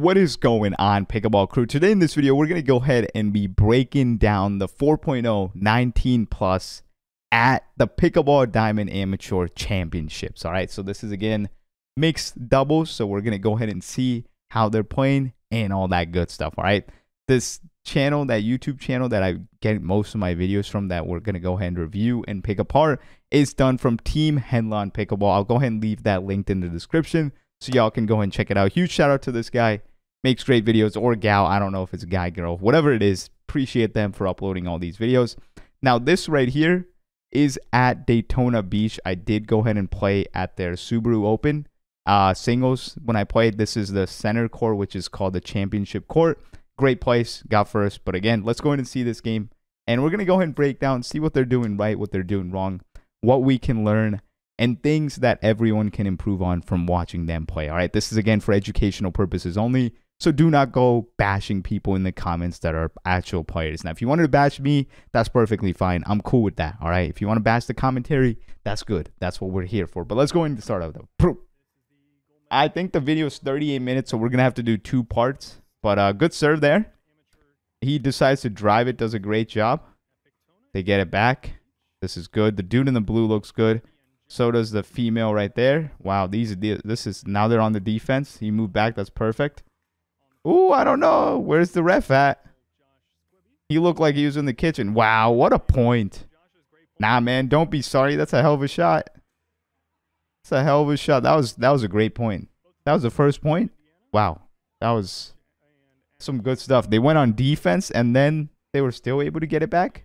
What is going on, Pickleball Crew? Today in this video, we're going to go ahead and be breaking down the 4.0 19 plus at the Pickleball Diamond Amateur Championships. All right, so this is again mixed doubles. So we're going to go ahead and see how they're playing and all that good stuff. All right, this channel, that YouTube channel that I get most of my videos from, that we're going to go ahead and review and pick apart, is done from Team Henlon Pickleball. I'll go ahead and leave that linked in the description so y'all can go ahead and check it out. Huge shout out to this guy. Makes great videos or gal. I don't know if it's a guy, girl, whatever it is. Appreciate them for uploading all these videos. Now, this right here is at Daytona Beach. I did go ahead and play at their Subaru Open uh, singles. When I played, this is the center court, which is called the championship court. Great place, got first. But again, let's go ahead and see this game. And we're going to go ahead and break down, see what they're doing right, what they're doing wrong, what we can learn, and things that everyone can improve on from watching them play. All right, this is again for educational purposes only. So do not go bashing people in the comments that are actual players. Now, if you wanted to bash me, that's perfectly fine. I'm cool with that. All right. If you want to bash the commentary, that's good. That's what we're here for. But let's go into start out. I think the video is 38 minutes, so we're gonna have to do two parts. But uh, good serve there. He decides to drive it. Does a great job. They get it back. This is good. The dude in the blue looks good. So does the female right there. Wow, these this is now they're on the defense. He moved back. That's perfect. Ooh, I don't know. Where's the ref at? He looked like he was in the kitchen. Wow, what a point. Nah, man, don't be sorry. That's a hell of a shot. That's a hell of a shot. That was that was a great point. That was the first point. Wow, that was some good stuff. They went on defense and then they were still able to get it back.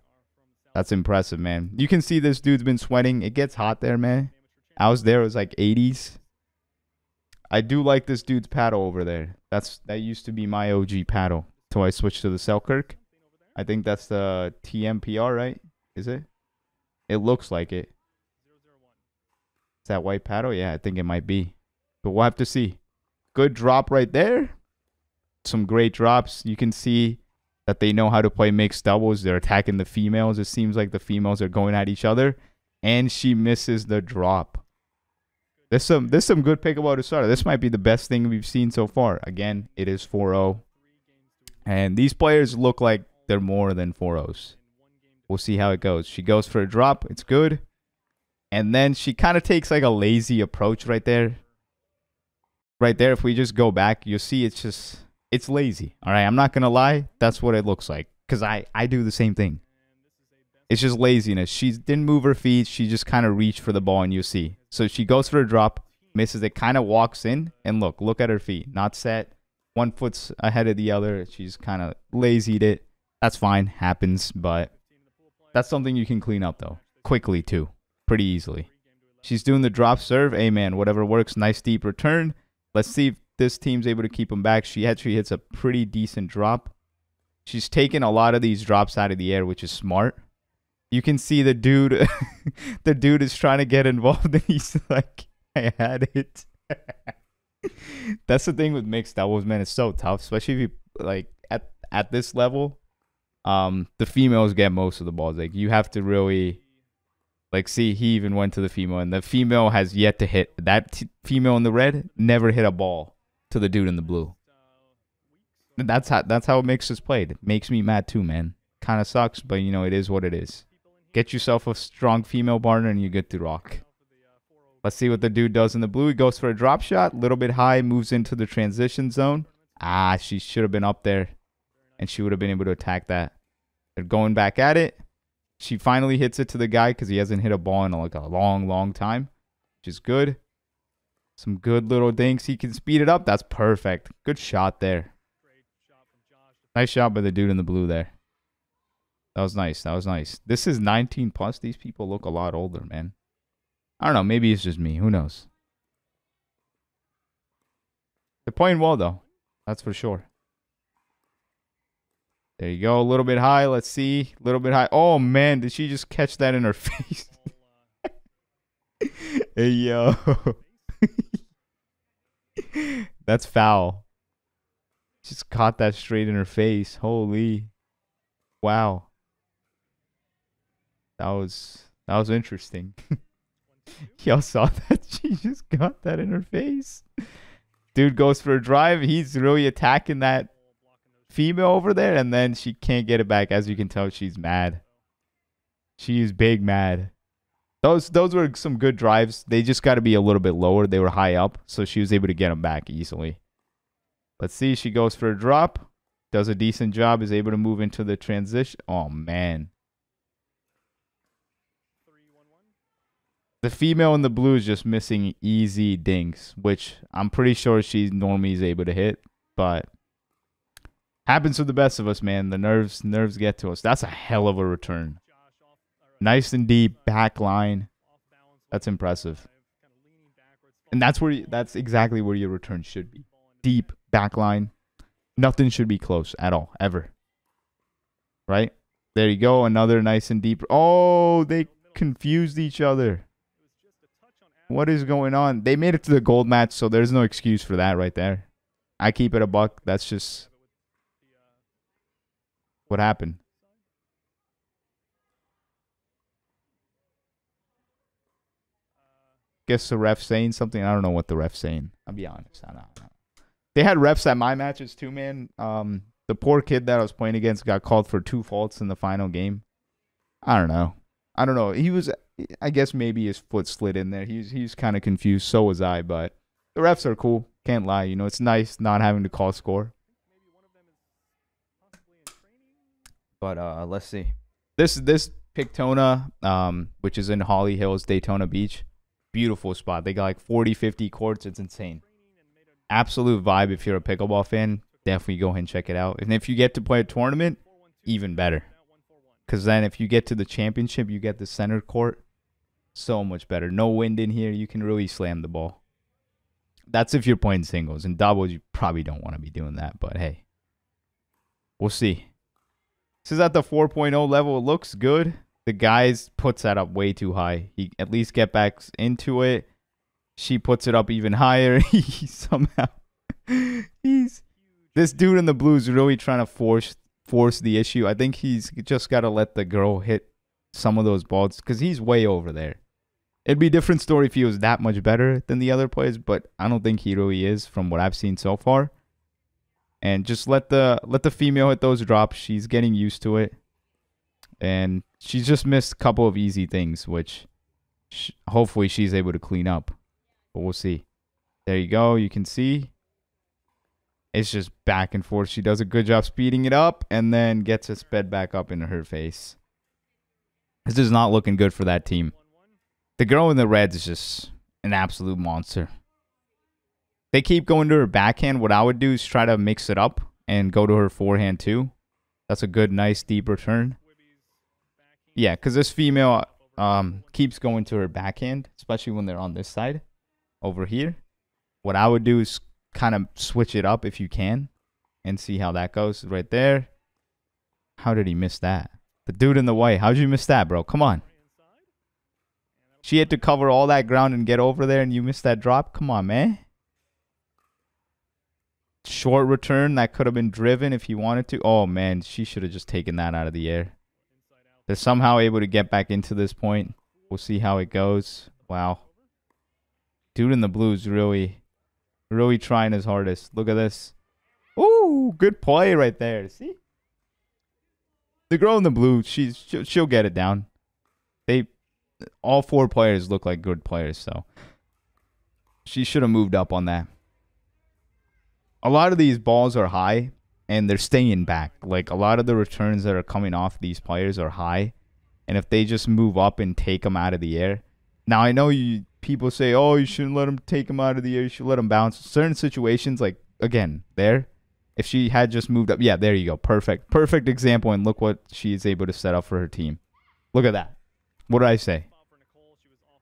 That's impressive, man. You can see this dude's been sweating. It gets hot there, man. I was there. It was like 80s. I do like this dude's paddle over there. That's that used to be my OG paddle until I switched to the Selkirk. I think that's the TMPR, right? Is it? It looks like it. Is that white paddle? Yeah, I think it might be. But we'll have to see. Good drop right there. Some great drops. You can see that they know how to play mixed doubles. They're attacking the females. It seems like the females are going at each other. And she misses the drop. There's some there's some good pickleball to start. This might be the best thing we've seen so far. Again, it is 4-0. And these players look like they're more than 4-0s. We'll see how it goes. She goes for a drop. It's good. And then she kind of takes like a lazy approach right there. Right there, if we just go back, you'll see it's just it's lazy. All right, I'm not gonna lie, that's what it looks like. Cause I I do the same thing. It's just laziness. She didn't move her feet. She just kind of reached for the ball, and you see. So she goes for a drop, misses it, kind of walks in, and look, look at her feet, not set. One foot's ahead of the other. She's kind of lazied it. That's fine, happens, but that's something you can clean up though, quickly too, pretty easily. She's doing the drop serve. Amen. Whatever works. Nice deep return. Let's see if this team's able to keep him back. She actually hits a pretty decent drop. She's taken a lot of these drops out of the air, which is smart. You can see the dude, the dude is trying to get involved, and he's like, "I had it." That's the thing with mixed doubles, man. It's so tough, especially if you like at at this level. Um, the females get most of the balls. Like you have to really like, see, he even went to the female, and the female has yet to hit. That t- female in the red never hit a ball to the dude in the blue. That's how that's how it makes us played. It makes me mad too, man. Kind of sucks, but you know it is what it is. Get yourself a strong female partner, and you get to rock. Let's see what the dude does in the blue. He goes for a drop shot, little bit high, moves into the transition zone. Ah, she should have been up there, and she would have been able to attack that. They're going back at it. She finally hits it to the guy because he hasn't hit a ball in like a long, long time, which is good. Some good little dinks. He can speed it up. That's perfect. Good shot there. Nice shot by the dude in the blue there. That was nice. That was nice. This is 19 plus. These people look a lot older, man. I don't know. Maybe it's just me. Who knows? They're playing well, though. That's for sure. There you go. A little bit high. Let's see. A little bit high. Oh, man. Did she just catch that in her face? hey, yo. That's foul. Just caught that straight in her face. Holy. Wow. That was that was interesting. Y'all saw that? She just got that in her face. Dude goes for a drive. He's really attacking that female over there, and then she can't get it back. As you can tell, she's mad. She's big mad. Those those were some good drives. They just got to be a little bit lower. They were high up, so she was able to get them back easily. Let's see. She goes for a drop. Does a decent job. Is able to move into the transition. Oh man. The female in the blue is just missing easy dinks, which I'm pretty sure she normally is able to hit, but happens to the best of us, man. The nerves nerves get to us. That's a hell of a return. Nice and deep back line. That's impressive. And that's where that's exactly where your return should be. Deep back line. Nothing should be close at all ever. Right? There you go. Another nice and deep. Oh, they confused each other. What is going on? They made it to the gold match, so there's no excuse for that right there. I keep it a buck. That's just what happened. guess the ref saying something. I don't know what the ref saying. I'll be honest. I don't know. They had refs at my matches too, man. Um, the poor kid that I was playing against got called for two faults in the final game. I don't know. I don't know. He was. I guess maybe his foot slid in there. He's he's kind of confused. So was I. But the refs are cool. Can't lie. You know, it's nice not having to call score. But uh, let's see. This this Pictona, um, which is in Holly Hills, Daytona Beach beautiful spot. They got like 40, 50 courts. It's insane. Absolute vibe if you're a pickleball fan. Definitely go ahead and check it out. And if you get to play a tournament, even better. Because then if you get to the championship, you get the center court. So much better. No wind in here. You can really slam the ball. That's if you're playing singles. In doubles, you probably don't want to be doing that. But hey, we'll see. This is at the 4.0 level. It looks good the guys puts that up way too high. He at least get back into it. She puts it up even higher. he somehow he's this dude in the blues really trying to force force the issue. I think he's just got to let the girl hit some of those balls because he's way over there. It'd be a different story if he was that much better than the other players, but I don't think he really is from what I've seen so far. And just let the let the female hit those drops. She's getting used to it and she's just missed a couple of easy things, which sh- hopefully she's able to clean up. But we'll see. There you go. You can see it's just back and forth. She does a good job speeding it up and then gets it sped back up into her face. This is not looking good for that team. The girl in the reds is just an absolute monster. They keep going to her backhand. What I would do is try to mix it up and go to her forehand too. That's a good, nice, deep return. Yeah, because this female um keeps going to her backhand, especially when they're on this side over here. What I would do is kind of switch it up if you can and see how that goes right there. How did he miss that? The dude in the white. How'd you miss that, bro? Come on. She had to cover all that ground and get over there and you missed that drop? Come on, man. Short return that could have been driven if he wanted to. Oh, man. She should have just taken that out of the air. They're somehow able to get back into this point. We'll see how it goes. Wow. Dude in the blues really, really trying his hardest. Look at this. Ooh, good play right there. See? The girl in the blue, she's she'll, she'll get it down. They, all four players look like good players, so she should have moved up on that. A lot of these balls are high, and they're staying back. Like a lot of the returns that are coming off these players are high, and if they just move up and take them out of the air. Now I know you people say, "Oh, you shouldn't let them take them out of the air. You should let them bounce." Certain situations, like again, there, if she had just moved up, yeah, there you go, perfect, perfect example. And look what she is able to set up for her team. Look at that. What did I say?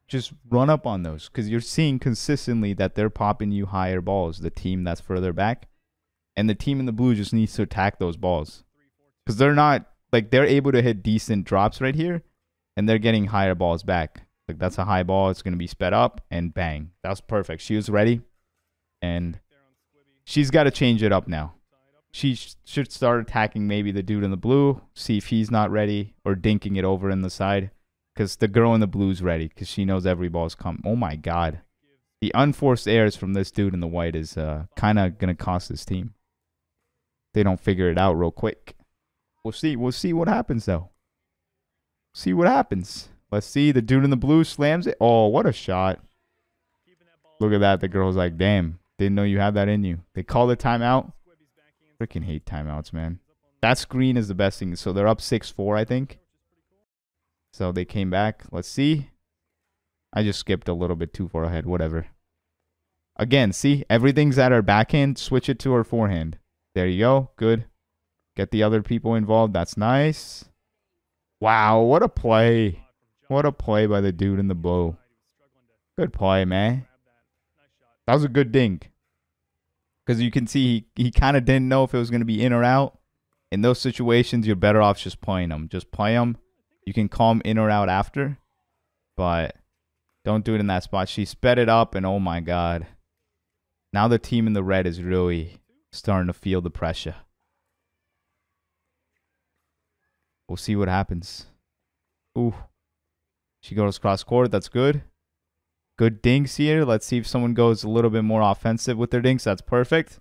Just run up on those because you're seeing consistently that they're popping you higher balls. The team that's further back and the team in the blue just needs to attack those balls because they're not like they're able to hit decent drops right here, and they're getting higher balls back. Like that's a high ball. It's gonna be sped up and bang. That was perfect. She was ready, and she's got to change it up now. She sh- should start attacking maybe the dude in the blue, see if he's not ready, or dinking it over in the side. Because the girl in the blue's ready, because she knows every ball's come. Oh my god. The unforced errors from this dude in the white is uh, kind of to cost this team. They don't figure it out real quick. We'll see. We'll see what happens, though. See what happens. Let's see. The dude in the blue slams it. Oh, what a shot. Look at that. The girl's like, damn, didn't know you had that in you. They call the timeout. Freaking hate timeouts, man. That screen is the best thing. So they're up 6-4, I think. So they came back. Let's see. I just skipped a little bit too far ahead. Whatever. Again, see? Everything's at our backhand. Switch it to our forehand. There you go. Good. Get the other people involved. That's nice. Wow, what a play. What a play by the dude in the blue. Good play, man. That was a good dink. Because you can see he, he kind of didn't know if it was going to be in or out. In those situations, you're better off just playing them. Just play them. You can call them in or out after. But don't do it in that spot. She sped it up, and oh my god. Now the team in the red is really starting to feel the pressure. We'll see what happens. Ooh. She goes cross court. That's good. Good dinks here. Let's see if someone goes a little bit more offensive with their dinks. That's perfect.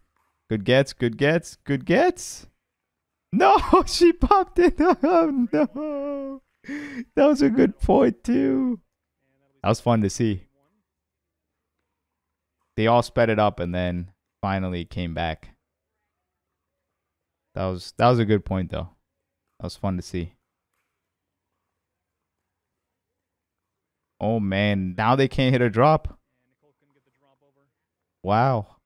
Good gets. Good gets. Good gets. No, she popped it. Oh, no. That was a good point, too. That was fun to see. They all sped it up and then finally came back. That was that was a good point though. That was fun to see. Oh man, now they can't hit a drop. Wow.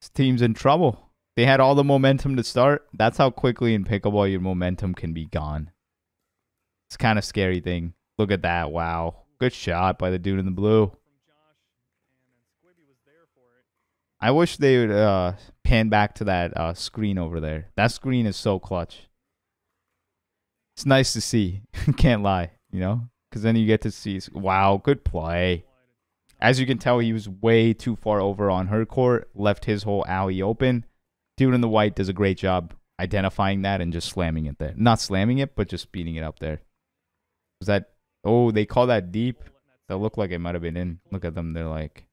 This team's in trouble. They had all the momentum to start. That's how quickly in pickleball your momentum can be gone. It's kind of scary thing. Look at that. Wow. Good shot by the dude in the blue. I wish they would uh, pan back to that uh, screen over there. That screen is so clutch. It's nice to see. Can't lie, you know? Because then you get to see, wow, good play. As you can tell, he was way too far over on her court, left his whole alley open. Dude in the white does a great job identifying that and just slamming it there. Not slamming it, but just beating it up there. Was that, oh, they call that deep? That looked like it might have been in. Look at them. They're like,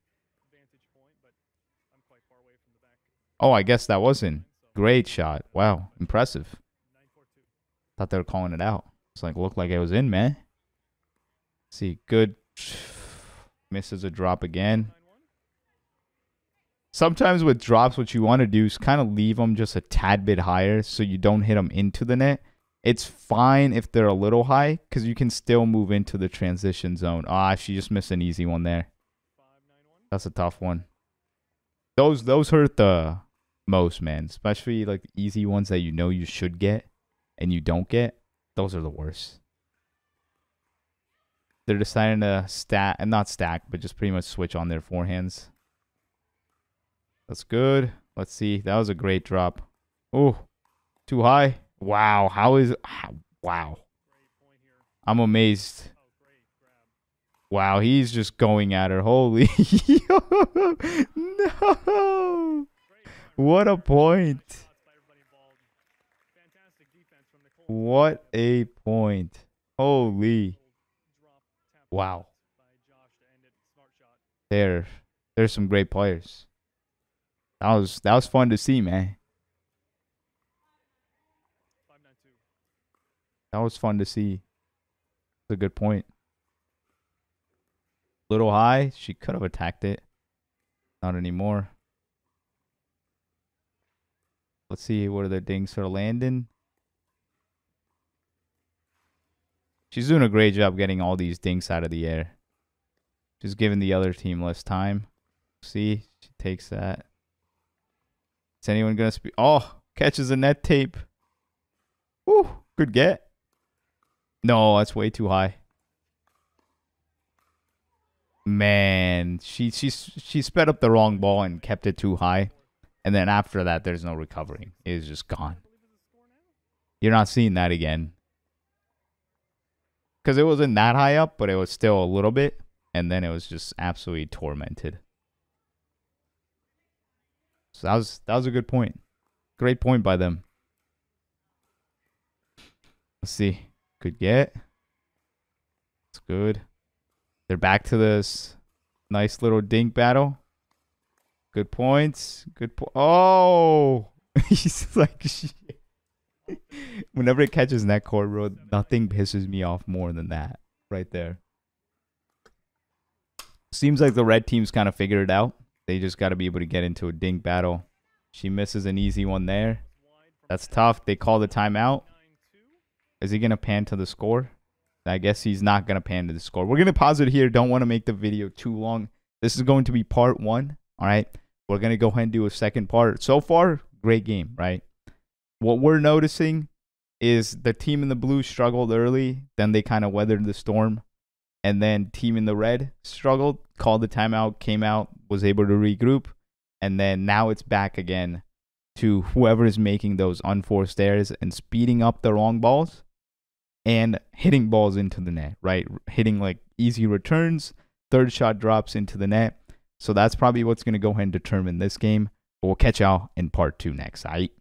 Oh, I guess that wasn't. Great shot. Wow, impressive. Thought they were calling it out. It's like looked like it was in, man. See, good. Misses a drop again. Sometimes with drops, what you want to do is kind of leave them just a tad bit higher so you don't hit them into the net. It's fine if they're a little high because you can still move into the transition zone. Ah, she just missed an easy one there. That's a tough one. Those those hurt the most, man. Especially like easy ones that you know you should get and you don't get. Those are the worst. They're deciding to stack and not stack, but just pretty much switch on their forehands. That's good. Let's see. That was a great drop. Oh, too high. Wow. How is how, wow. I'm amazed. Wow, he's just going at her. Holy. no. What a point. What a point. Holy. Wow. There. There's some great players. That was that was fun to see, man. That was fun to see. It's a good point. Little high. She could have attacked it. Not anymore. Let's see what are the dings for landing. She's doing a great job getting all these dinks out of the air. Just giving the other team less time. See, she takes that. Is anyone gonna speak? Oh, catches a net tape. Woo, good get. No, that's way too high. Man, she she she sped up the wrong ball and kept it too high. And then after that, there's no recovering. It is just gone. You're not seeing that again. Because it wasn't that high up, but it was still a little bit. And then it was just absolutely tormented. So that was that was a good point. Great point by them. Let's see. Could get. It's good. They're back to this Nice little dink battle. Good points. Good po- Oh, he's like. Whenever it catches net cord, bro, nothing pisses me off more than that right there. Seems like the red team's kind of figured it out. They just got to be able to get into a dink battle. She misses an easy one there. That's tough. They call the timeout. Is he going to pan to the score? I guess he's not going to pan to the score. We're going to pause it here. Don't want to make the video too long. This is going to be part one. All right. We're going to go ahead and do a second part. So far, great game, right? What we're noticing is the team in the blue struggled early. Then they kind of weathered the storm. And then team in the red struggled, called the timeout, came out, was able to regroup. And then now it's back again to whoever is making those unforced errors and speeding up the wrong balls and hitting balls into the net, right? Hitting like easy returns, third shot drops into the net. So that's probably what's going to go ahead and determine this game. But we'll catch y'all in part two next. Right.